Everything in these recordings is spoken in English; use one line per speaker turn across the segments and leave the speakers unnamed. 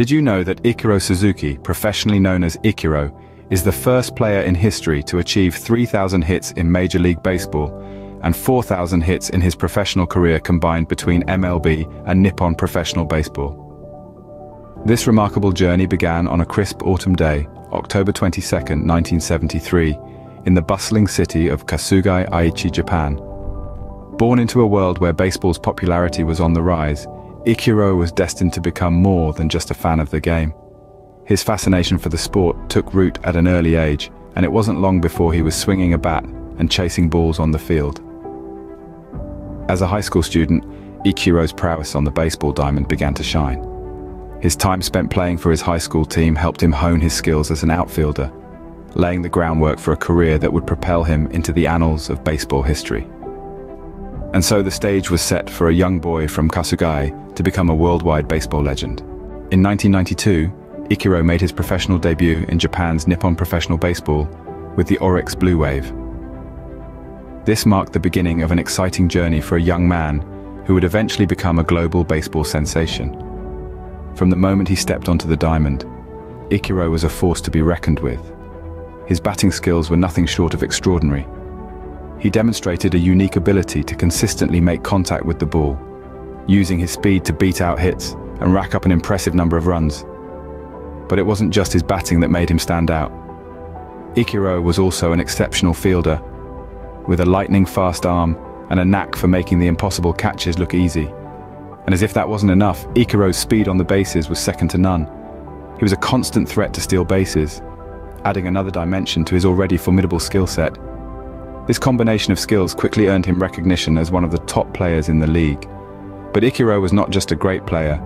Did you know that Ichiro Suzuki, professionally known as Ichiro, is the first player in history to achieve 3,000 hits in Major League Baseball and 4,000 hits in his professional career combined between MLB and Nippon Professional Baseball. This remarkable journey began on a crisp autumn day, October 22, 1973, in the bustling city of Kasugai, Aichi, Japan. Born into a world where baseball's popularity was on the rise, Ichiro was destined to become more than just a fan of the game. His fascination for the sport took root at an early age, and it wasn't long before he was swinging a bat and chasing balls on the field. As a high school student, Ichiro's prowess on the baseball diamond began to shine. His time spent playing for his high school team helped him hone his skills as an outfielder, laying the groundwork for a career that would propel him into the annals of baseball history. And so the stage was set for a young boy from Kasugai to become a worldwide baseball legend. In 1992, Ichiro made his professional debut in Japan's Nippon Professional Baseball with the Orix Blue Wave. This marked the beginning of an exciting journey for a young man who would eventually become a global baseball sensation. From the moment he stepped onto the diamond, Ichiro was a force to be reckoned with. His batting skills were nothing short of extraordinary. He demonstrated a unique ability to consistently make contact with the ball, using his speed to beat out hits and rack up an impressive number of runs. But it wasn't just his batting that made him stand out. Ichiro was also an exceptional fielder, with a lightning-fast arm and a knack for making the impossible catches look easy. And as if that wasn't enough, Ichiro's speed on the bases was second to none. He was a constant threat to steal bases, adding another dimension to his already formidable skill set. This combination of skills quickly earned him recognition as one of the top players in the league. But Ichiro was not just a great player,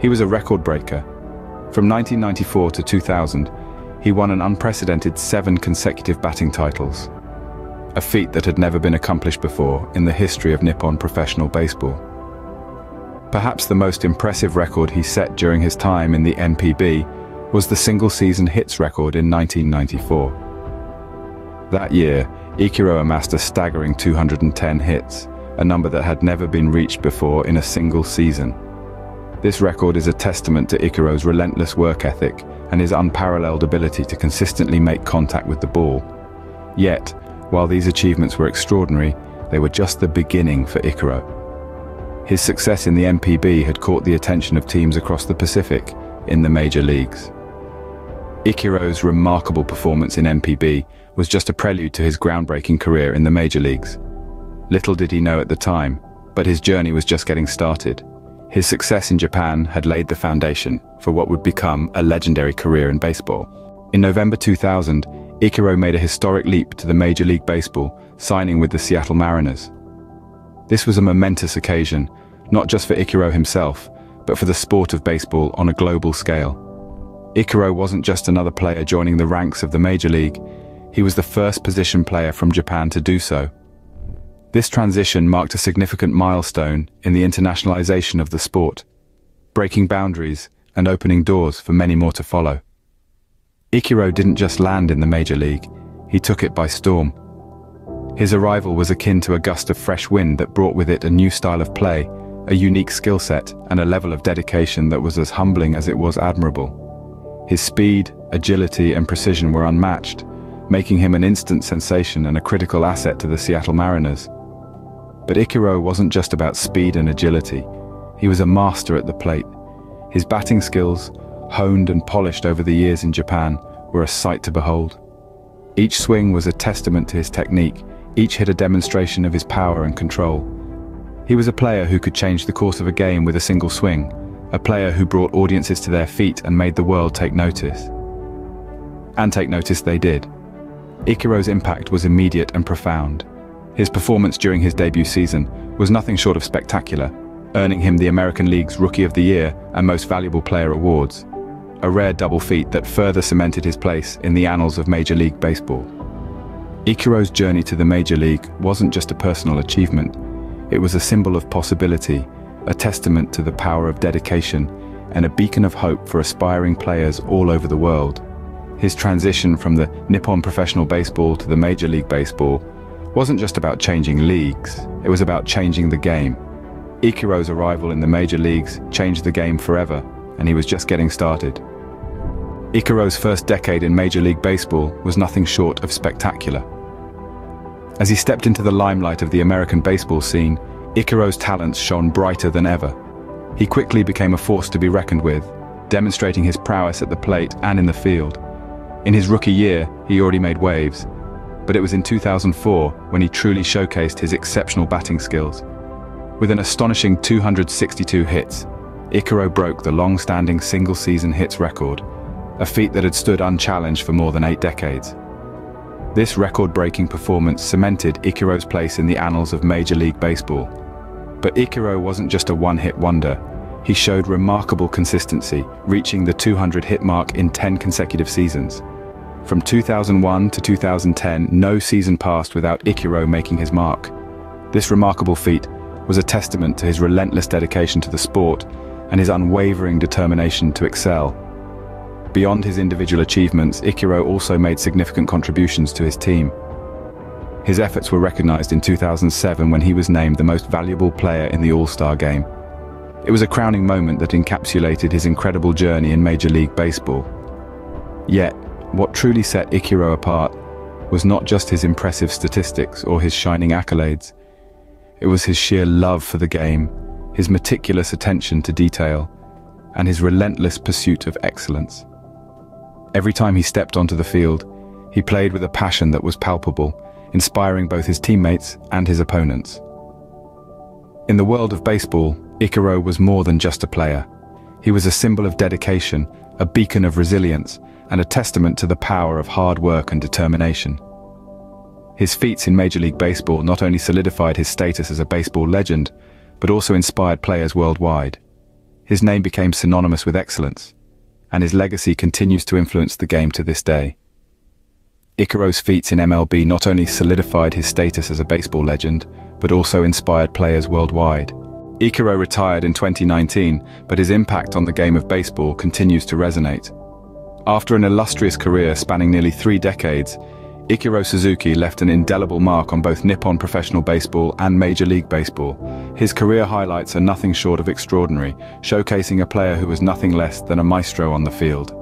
he was a record breaker. From 1994 to 2000, he won an unprecedented seven consecutive batting titles, a feat that had never been accomplished before in the history of Nippon professional baseball. Perhaps the most impressive record he set during his time in the NPB was the single-season hits record in 1994. That year, Ichiro amassed a staggering 210 hits, a number that had never been reached before in a single season. This record is a testament to Ichiro's relentless work ethic and his unparalleled ability to consistently make contact with the ball. Yet, while these achievements were extraordinary, they were just the beginning for Ichiro. His success in the NPB had caught the attention of teams across the Pacific in the major leagues. Ichiro's remarkable performance in NPB was just a prelude to his groundbreaking career in the major leagues. Little did he know at the time, but his journey was just getting started. His success in Japan had laid the foundation for what would become a legendary career in baseball. In November 2000, Ichiro made a historic leap to the Major League Baseball, signing with the Seattle Mariners. This was a momentous occasion, not just for Ichiro himself, but for the sport of baseball on a global scale. Ichiro wasn't just another player joining the ranks of the Major League, he was the first position player from Japan to do so. This transition marked a significant milestone in the internationalization of the sport, breaking boundaries and opening doors for many more to follow. Ichiro didn't just land in the Major League, he took it by storm. His arrival was akin to a gust of fresh wind that brought with it a new style of play, a unique skill set, and a level of dedication that was as humbling as it was admirable. His speed, agility and precision were unmatched, making him an instant sensation and a critical asset to the Seattle Mariners. But Ichiro wasn't just about speed and agility. He was a master at the plate. His batting skills, honed and polished over the years in Japan, were a sight to behold. Each swing was a testament to his technique, each hit a demonstration of his power and control. He was a player who could change the course of a game with a single swing, a player who brought audiences to their feet and made the world take notice. And take notice they did. Ichiro's impact was immediate and profound. His performance during his debut season was nothing short of spectacular, earning him the American League's Rookie of the Year and Most Valuable Player awards, a rare double feat that further cemented his place in the annals of Major League Baseball. Ichiro's journey to the Major League wasn't just a personal achievement, it was a symbol of possibility a testament to the power of dedication and a beacon of hope for aspiring players all over the world. His transition from the Nippon Professional Baseball to the Major League Baseball wasn't just about changing leagues, it was about changing the game. Ichiro's arrival in the major leagues changed the game forever, and he was just getting started. Ichiro's first decade in Major League Baseball was nothing short of spectacular. As he stepped into the limelight of the American baseball scene, Ichiro's talents shone brighter than ever. He quickly became a force to be reckoned with, demonstrating his prowess at the plate and in the field. In his rookie year, he already made waves, but it was in 2004 when he truly showcased his exceptional batting skills. With an astonishing 262 hits, Ichiro broke the long-standing single-season hits record, a feat that had stood unchallenged for more than eight decades. This record-breaking performance cemented Ichiro's place in the annals of Major League Baseball. But Ichiro wasn't just a one-hit wonder. He showed remarkable consistency, reaching the 200 hit mark in 10 consecutive seasons. From 2001 to 2010, no season passed without Ichiro making his mark. This remarkable feat was a testament to his relentless dedication to the sport and his unwavering determination to excel. Beyond his individual achievements, Ichiro also made significant contributions to his team. His efforts were recognized in 2007 when he was named the most valuable player in the All-Star game. It was a crowning moment that encapsulated his incredible journey in Major League Baseball. Yet, what truly set Ichiro apart was not just his impressive statistics or his shining accolades. It was his sheer love for the game, his meticulous attention to detail, and his relentless pursuit of excellence. Every time he stepped onto the field, he played with a passion that was palpable, inspiring both his teammates and his opponents. In the world of baseball, Ichiro was more than just a player. He was a symbol of dedication, a beacon of resilience, and a testament to the power of hard work and determination. His feats in Major League Baseball not only solidified his status as a baseball legend, but also inspired players worldwide. His name became synonymous with excellence, and his legacy continues to influence the game to this day. Ichiro's feats in MLB not only solidified his status as a baseball legend, but also inspired players worldwide. Ichiro retired in 2019, but his impact on the game of baseball continues to resonate. After an illustrious career spanning nearly three decades, Ichiro Suzuki left an indelible mark on both Nippon Professional Baseball and Major League Baseball. His career highlights are nothing short of extraordinary, showcasing a player who was nothing less than a maestro on the field.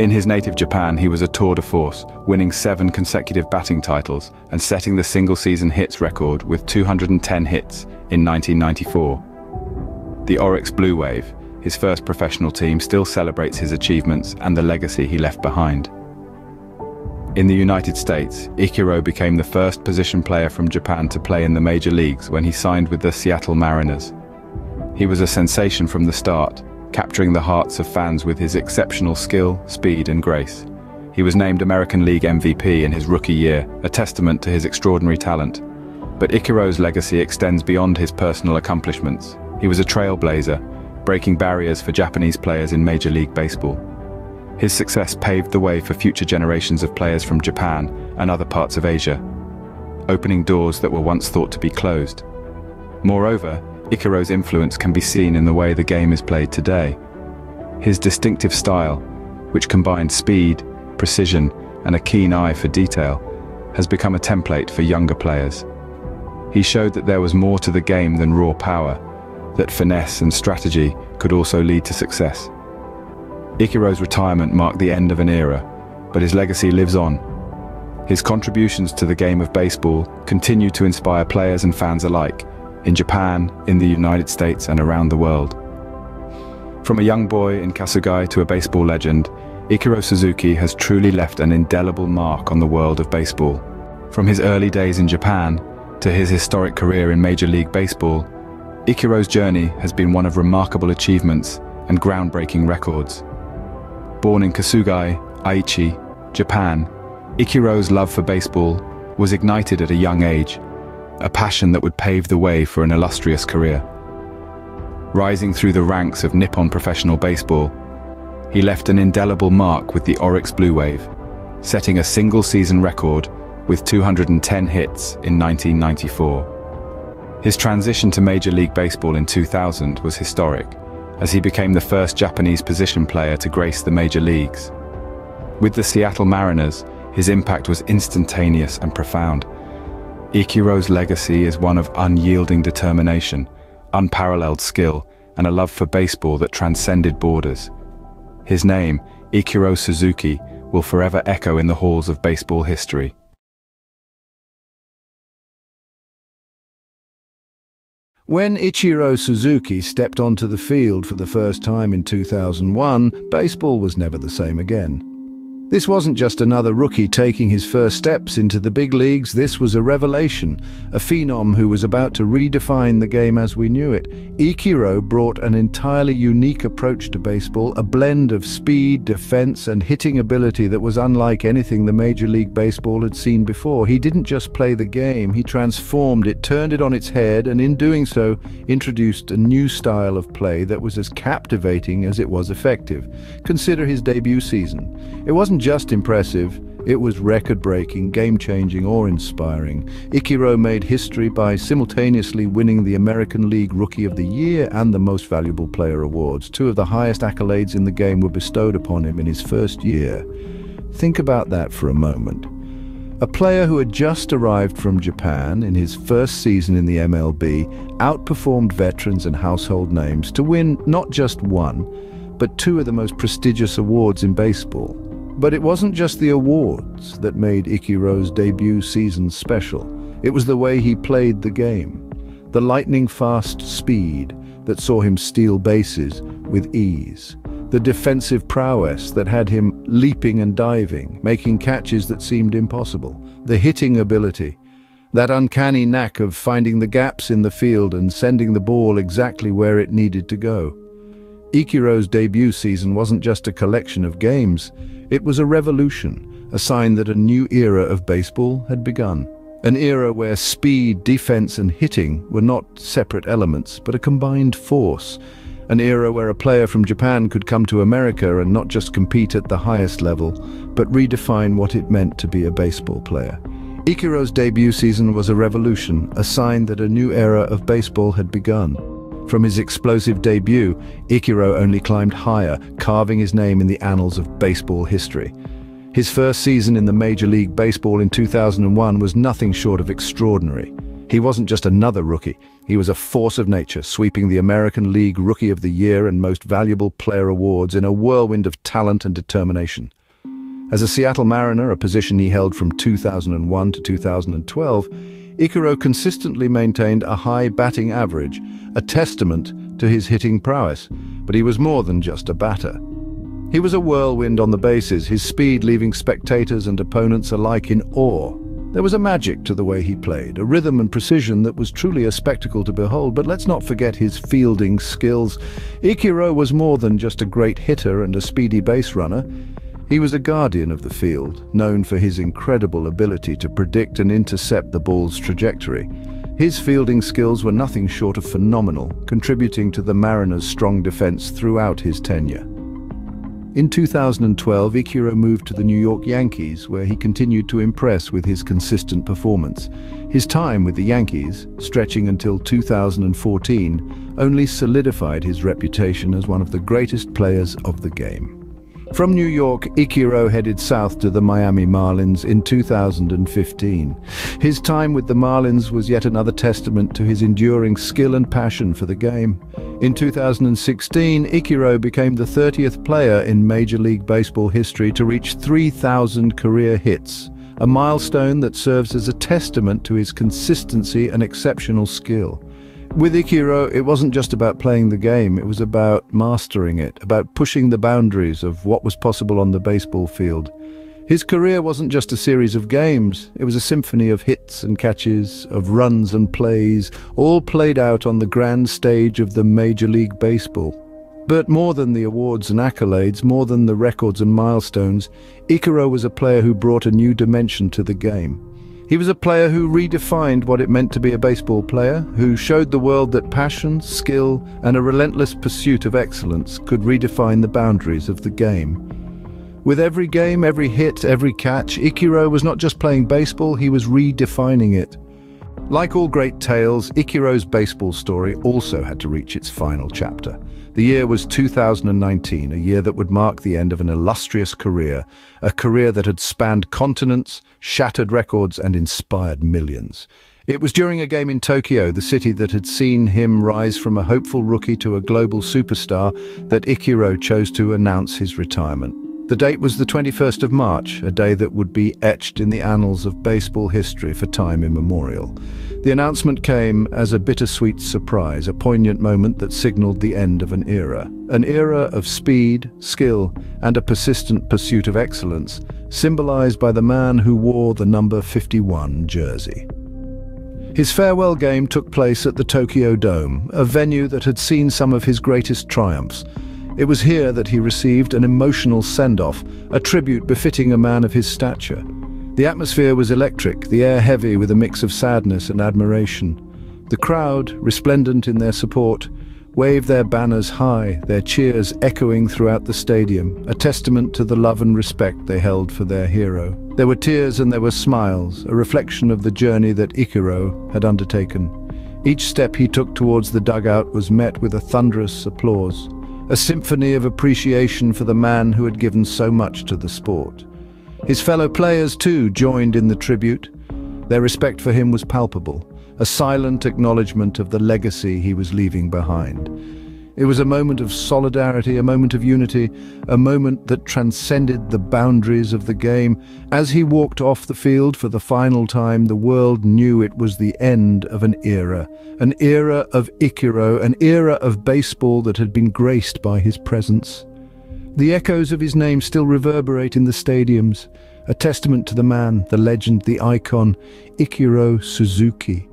In his native Japan, he was a tour de force, winning seven consecutive batting titles and setting the single-season hits record with 210 hits in 1994. The Orix Blue Wave, his first professional team, still celebrates his achievements and the legacy he left behind. In the United States, Ichiro became the first position player from Japan to play in the major leagues when he signed with the Seattle Mariners. He was a sensation from the start, capturing the hearts of fans with his exceptional skill, speed and grace. He was named American League MVP in his rookie year, a testament to his extraordinary talent. But Ichiro's legacy extends beyond his personal accomplishments. He was a trailblazer, breaking barriers for Japanese players in Major League Baseball. His success paved the way for future generations of players from Japan and other parts of Asia, opening doors that were once thought to be closed. Moreover, Ichiro's influence can be seen in the way the game is played today. His distinctive style, which combined speed, precision, and a keen eye for detail, has become a template for younger players. He showed that there was more to the game than raw power, that finesse and strategy could also lead to success. Ichiro's retirement marked the end of an era, but his legacy lives on. His contributions to the game of baseball continue to inspire players and fans alike, in Japan, in the United States and around the world. From a young boy in Kasugai to a baseball legend, Ichiro Suzuki has truly left an indelible mark on the world of baseball. From his early days in Japan to his historic career in Major League Baseball, Ichiro's journey has been one of remarkable achievements and groundbreaking records. Born in Kasugai, Aichi, Japan, Ichiro's love for baseball was ignited at a young age, a passion that would pave the way for an illustrious career. Rising through the ranks of Nippon Professional Baseball, he left an indelible mark with the Orix Blue Wave, setting a single-season record with 210 hits in 1994. His transition to Major League Baseball in 2000 was historic, as he became the first Japanese position player to grace the major leagues. With the Seattle Mariners, his impact was instantaneous and profound. Ichiro's legacy is one of unyielding determination, unparalleled skill, and a love for baseball that transcended borders. His name, Ichiro Suzuki, will forever echo in the halls of baseball history.
When Ichiro Suzuki stepped onto the field for the first time in 2001, baseball was never the same again. This wasn't just another rookie taking his first steps into the big leagues, this was a revelation, a phenom who was about to redefine the game as we knew it. Ichiro brought an entirely unique approach to baseball, a blend of speed, defense and hitting ability that was unlike anything the Major League Baseball had seen before. He didn't just play the game, he transformed it, turned it on its head and in doing so introduced a new style of play that was as captivating as it was effective. Consider his debut season. It wasn't wasn't just impressive, it was record-breaking, game-changing or inspiring. Ichiro made history by simultaneously winning the American League Rookie of the Year and the Most Valuable Player awards. Two of the highest accolades in the game were bestowed upon him in his first year. Think about that for a moment. A player who had just arrived from Japan in his first season in the MLB outperformed veterans and household names to win not just one, but two of the most prestigious awards in baseball. But it wasn't just the awards that made Ichiro's debut season special. It was the way he played the game. The lightning-fast speed that saw him steal bases with ease. The defensive prowess that had him leaping and diving, making catches that seemed impossible. The hitting ability, that uncanny knack of finding the gaps in the field and sending the ball exactly where it needed to go. Ichiro's debut season wasn't just a collection of games, it was a revolution, a sign that a new era of baseball had begun. An era where speed, defense and hitting were not separate elements, but a combined force. An era where a player from Japan could come to America and not just compete at the highest level, but redefine what it meant to be a baseball player. Ichiro's debut season was a revolution, a sign that a new era of baseball had begun. From his explosive debut, Ichiro only climbed higher, carving his name in the annals of baseball history. His first season in the Major League Baseball in 2001 was nothing short of extraordinary. He wasn't just another rookie, he was a force of nature, sweeping the American League Rookie of the Year and Most Valuable Player awards in a whirlwind of talent and determination. As a Seattle Mariner, a position he held from 2001 to 2012, Ichiro consistently maintained a high batting average, a testament to his hitting prowess, but he was more than just a batter. He was a whirlwind on the bases, his speed leaving spectators and opponents alike in awe. There was a magic to the way he played, a rhythm and precision that was truly a spectacle to behold, but let's not forget his fielding skills. Ichiro was more than just a great hitter and a speedy base runner. He was a guardian of the field, known for his incredible ability to predict and intercept the ball's trajectory. His fielding skills were nothing short of phenomenal, contributing to the Mariners' strong defense throughout his tenure. In 2012, Ichiro moved to the New York Yankees, where he continued to impress with his consistent performance. His time with the Yankees, stretching until 2014, only solidified his reputation as one of the greatest players of the game. From New York, Ichiro headed south to the Miami Marlins in 2015. His time with the Marlins was yet another testament to his enduring skill and passion for the game. In 2016, Ichiro became the 30th player in Major League Baseball history to reach 3,000 career hits, a milestone that serves as a testament to his consistency and exceptional skill. With Ichiro, it wasn't just about playing the game, it was about mastering it, about pushing the boundaries of what was possible on the baseball field. His career wasn't just a series of games, it was a symphony of hits and catches, of runs and plays, all played out on the grand stage of the Major League Baseball. But more than the awards and accolades, more than the records and milestones, Ichiro was a player who brought a new dimension to the game. He was a player who redefined what it meant to be a baseball player, who showed the world that passion, skill, and a relentless pursuit of excellence could redefine the boundaries of the game. With every game, every hit, every catch, Ichiro was not just playing baseball, he was redefining it. Like all great tales, Ichiro's baseball story also had to reach its final chapter. The year was 2019, a year that would mark the end of an illustrious career, a career that had spanned continents, shattered records and inspired millions. It was during a game in Tokyo, the city that had seen him rise from a hopeful rookie to a global superstar, that Ichiro chose to announce his retirement. The date was the 21st of March, a day that would be etched in the annals of baseball history for time immemorial. The announcement came as a bittersweet surprise, a poignant moment that signaled the end of an era. An era of speed, skill, and a persistent pursuit of excellence, symbolized by the man who wore the number 51 jersey. His farewell game took place at the Tokyo Dome, a venue that had seen some of his greatest triumphs. It was here that he received an emotional send-off, a tribute befitting a man of his stature. The atmosphere was electric, the air heavy with a mix of sadness and admiration. The crowd, resplendent in their support, waved their banners high, their cheers echoing throughout the stadium, a testament to the love and respect they held for their hero. There were tears and there were smiles, a reflection of the journey that Ichiro had undertaken. Each step he took towards the dugout was met with a thunderous applause, a symphony of appreciation for the man who had given so much to the sport. His fellow players too joined in the tribute. Their respect for him was palpable, a silent acknowledgement of the legacy he was leaving behind. It was a moment of solidarity, a moment of unity, a moment that transcended the boundaries of the game. As he walked off the field for the final time, the world knew it was the end of an era, an era of Ichiro, an era of baseball that had been graced by his presence. The echoes of his name still reverberate in the stadiums, a testament to the man, the legend, the icon, Ichiro Suzuki.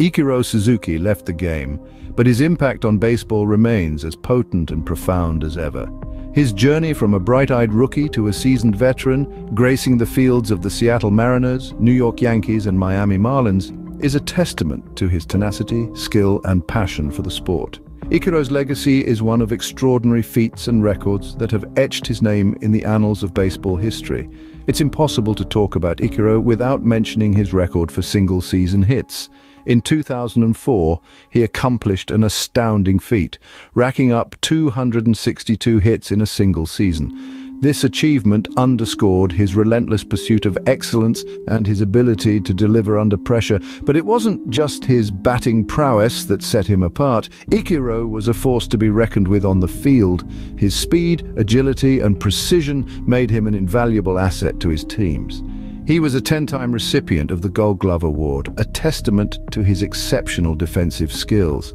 Ichiro Suzuki left the game, but his impact on baseball remains as potent and profound as ever. His journey from a bright-eyed rookie to a seasoned veteran, gracing the fields of the Seattle Mariners, New York Yankees and Miami Marlins, is a testament to his tenacity, skill and passion for the sport. Ichiro's legacy is one of extraordinary feats and records that have etched his name in the annals of baseball history. It's impossible to talk about Ichiro without mentioning his record for single-season hits. In 2004, he accomplished an astounding feat, racking up 262 hits in a single season. This achievement underscored his relentless pursuit of excellence and his ability to deliver under pressure. But it wasn't just his batting prowess that set him apart. Ichiro was a force to be reckoned with on the field. His speed, agility and precision made him an invaluable asset to his teams. He was a 10-time recipient of the Gold Glove Award, a testament to his exceptional defensive skills.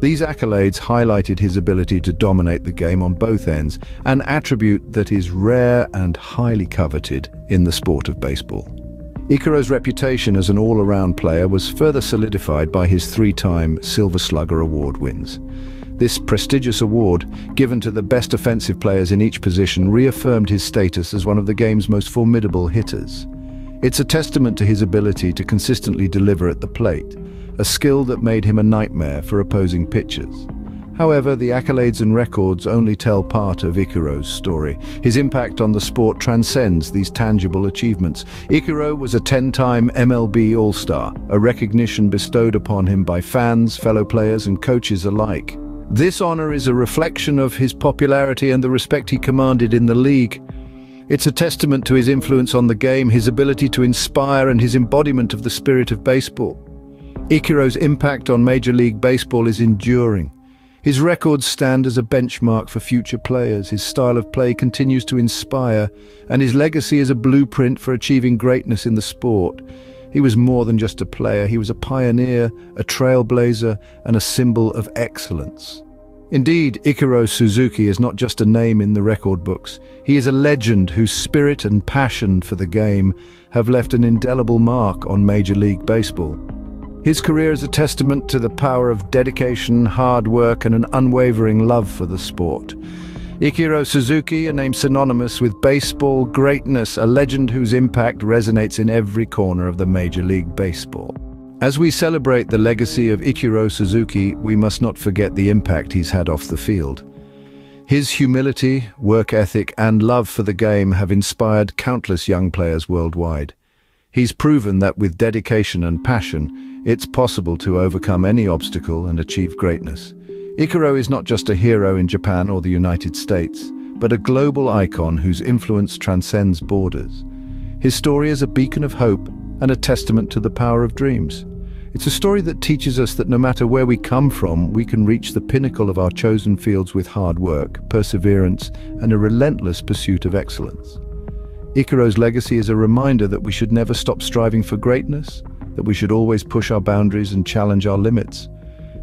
These accolades highlighted his ability to dominate the game on both ends, an attribute that is rare and highly coveted in the sport of baseball. Ichiro's reputation as an all-around player was further solidified by his three-time Silver Slugger Award wins. This prestigious award, given to the best offensive players in each position, reaffirmed his status as one of the game's most formidable hitters. It's a testament to his ability to consistently deliver at the plate, a skill that made him a nightmare for opposing pitchers. However, the accolades and records only tell part of Ichiro's story. His impact on the sport transcends these tangible achievements. Ichiro was a 10-time MLB All-Star, a recognition bestowed upon him by fans, fellow players and coaches alike. This honor is a reflection of his popularity and the respect he commanded in the league. It's a testament to his influence on the game, his ability to inspire and his embodiment of the spirit of baseball. Ichiro's impact on Major League Baseball is enduring. His records stand as a benchmark for future players, his style of play continues to inspire, and his legacy is a blueprint for achieving greatness in the sport. He was more than just a player, he was a pioneer, a trailblazer, and a symbol of excellence. Indeed, Ichiro Suzuki is not just a name in the record books. He is a legend whose spirit and passion for the game have left an indelible mark on Major League Baseball. His career is a testament to the power of dedication, hard work and an unwavering love for the sport. Ichiro Suzuki, a name synonymous with baseball greatness, a legend whose impact resonates in every corner of the Major League Baseball. As we celebrate the legacy of Ichiro Suzuki, we must not forget the impact he's had off the field. His humility, work ethic and love for the game have inspired countless young players worldwide. He's proven that with dedication and passion, it's possible to overcome any obstacle and achieve greatness. Ichiro is not just a hero in Japan or the United States, but a global icon whose influence transcends borders. His story is a beacon of hope and a testament to the power of dreams. It's a story that teaches us that no matter where we come from, we can reach the pinnacle of our chosen fields with hard work, perseverance, and a relentless pursuit of excellence. Ichiro's legacy is a reminder that we should never stop striving for greatness, that we should always push our boundaries and challenge our limits.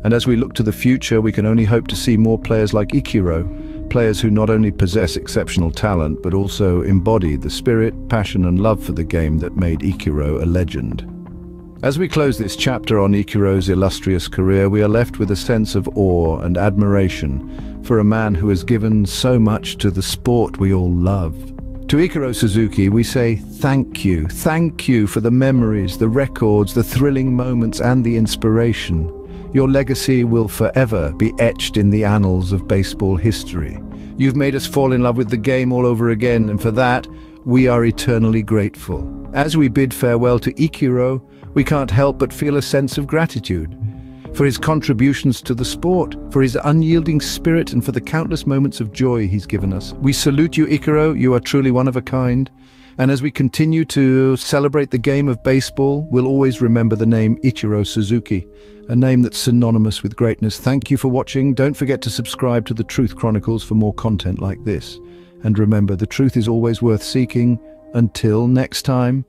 And as we look to the future, we can only hope to see more players like Ichiro, players who not only possess exceptional talent, but also embody the spirit, passion and love for the game that made Ichiro a legend. As we close this chapter on Ichiro's illustrious career, we are left with a sense of awe and admiration for a man who has given so much to the sport we all love. To Ichiro Suzuki, we say thank you, thank you for the memories, the records, the thrilling moments and the inspiration. Your legacy will forever be etched in the annals of baseball history. You've made us fall in love with the game all over again, and for that, we are eternally grateful. As we bid farewell to Ichiro, we can't help but feel a sense of gratitude for his contributions to the sport, for his unyielding spirit and for the countless moments of joy he's given us. We salute you, Ichiro. You are truly one of a kind. And as we continue to celebrate the game of baseball, we'll always remember the name Ichiro Suzuki, a name that's synonymous with greatness. Thank you for watching. Don't forget to subscribe to the Truth Chronicles for more content like this. And remember, the truth is always worth seeking. Until next time.